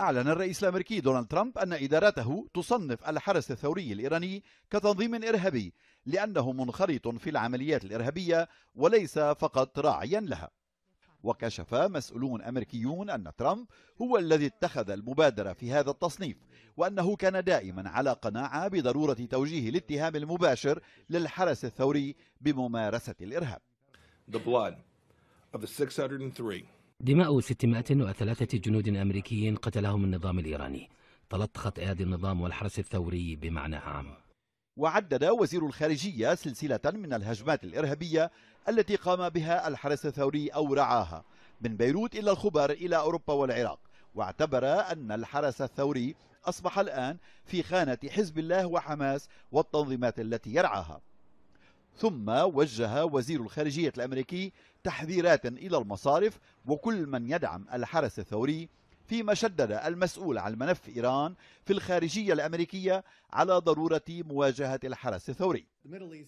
أعلن الرئيس الأمريكي دونالد ترامب أن إدارته تصنف الحرس الثوري الإيراني كتنظيم إرهابي لأنه منخرط في العمليات الإرهابية وليس فقط راعيا لها. وكشف مسؤولون أمريكيون أن ترامب هو الذي اتخذ المبادرة في هذا التصنيف وأنه كان دائما على قناعة بضرورة توجيه الاتهام المباشر للحرس الثوري بممارسة الإرهاب. The blood of the 603 دماء 603 جنود أمريكيين قتلهم النظام الإيراني. تلطخت أيادي النظام والحرس الثوري بمعنى عام. وعدد وزير الخارجية سلسلة من الهجمات الإرهابية التي قام بها الحرس الثوري أو رعاها. من بيروت إلى الخبر إلى أوروبا والعراق. واعتبر أن الحرس الثوري أصبح الآن في خانة حزب الله وحماس والتنظيمات التي يرعاها. ثم وجه وزير الخارجية الأمريكي تحذيرات إلى المصارف وكل من يدعم الحرس الثوري فيما شدد المسؤول عن ملف إيران في الخارجية الأمريكية على ضرورة مواجهة الحرس الثوري.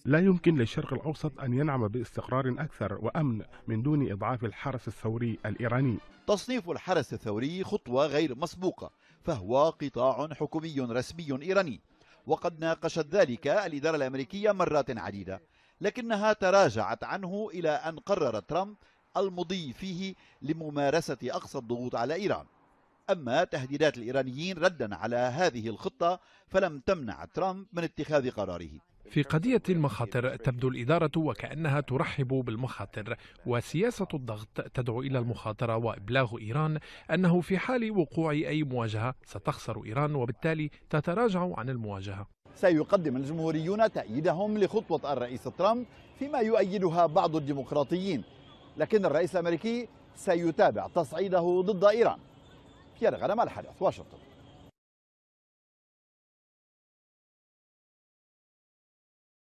لا يمكن للشرق الأوسط أن ينعم باستقرار أكثر وأمن من دون إضعاف الحرس الثوري الإيراني. تصنيف الحرس الثوري خطوة غير مسبوقة فهو قطاع حكومي رسمي إيراني وقد ناقشت ذلك الإدارة الأمريكية مرات عديدة. لكنها تراجعت عنه إلى أن قرر ترامب المضي فيه لممارسة أقصى الضغوط على إيران. أما تهديدات الإيرانيين ردا على هذه الخطة فلم تمنع ترامب من اتخاذ قراره. في قضية المخاطر تبدو الإدارة وكأنها ترحب بالمخاطر وسياسة الضغط تدعو إلى المخاطرة وإبلاغ إيران أنه في حال وقوع أي مواجهة ستخسر إيران وبالتالي تتراجع عن المواجهة. سيقدم الجمهوريون تأييدهم لخطوة الرئيس ترامب فيما يؤيدها بعض الديمقراطيين. لكن الرئيس الأمريكي سيتابع تصعيده ضد إيران. بيير غنم الحدث واشنطن.